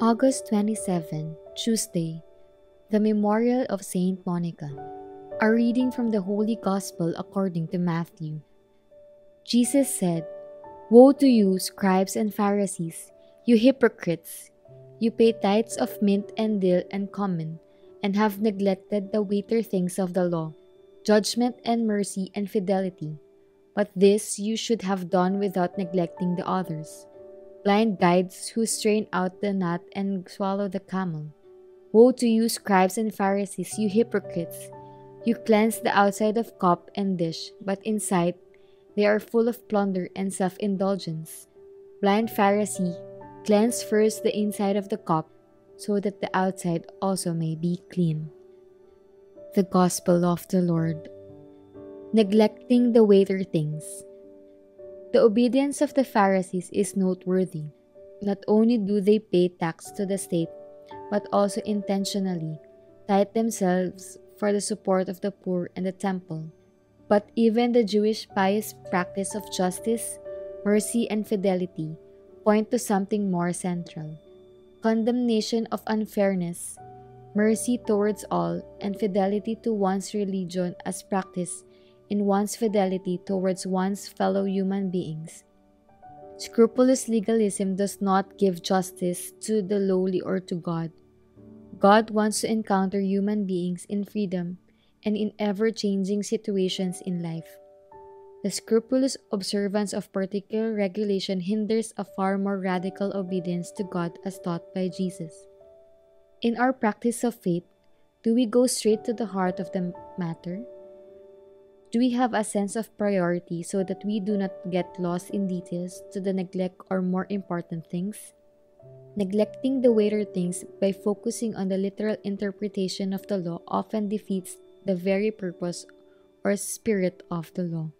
August 27, Tuesday, the Memorial of Saint Monica. A reading from the Holy Gospel according to Matthew. Jesus said, Woe to you, scribes and Pharisees, you hypocrites! You pay tithes of mint and dill and cumin, and have neglected the weightier things of the law, judgment and mercy and fidelity. But this you should have done without neglecting the others blind guides who strain out the gnat and swallow the camel. Woe to you, scribes and Pharisees, you hypocrites! You cleanse the outside of cup and dish, but inside they are full of plunder and self indulgence. Blind Pharisee, cleanse first the inside of the cup, so that the outside also may be clean. The Gospel of the Lord. Neglecting the weightier things. The obedience of the Pharisees is noteworthy. Not only do they pay tax to the state, but also intentionally tithe themselves for the support of the poor and the temple. But even the Jewish pious practice of justice, mercy, and fidelity point to something more central condemnation of unfairness, mercy towards all, and fidelity to one's religion as practiced in one's fidelity towards one's fellow human beings. Scrupulous legalism does not give justice to the lowly or to God. God wants to encounter human beings in freedom and in ever changing situations in life. The scrupulous observance of particular regulation hinders a far more radical obedience to God as taught by Jesus. In our practice of faith, do we go straight to the heart of the matter? Do we have a sense of priority so that we do not get lost in details to the neglect or more important things? Neglecting the weightier things by focusing on the literal interpretation of the law often defeats the very purpose or spirit of the law.